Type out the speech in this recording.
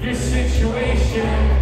your situation